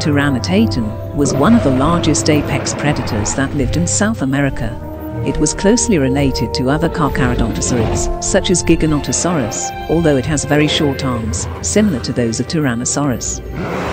Tyrannotitan was one of the largest apex predators that lived in South America. It was closely related to other Carcharodontosaurids, such as Giganotosaurus, although it has very short arms, similar to those of Tyrannosaurus.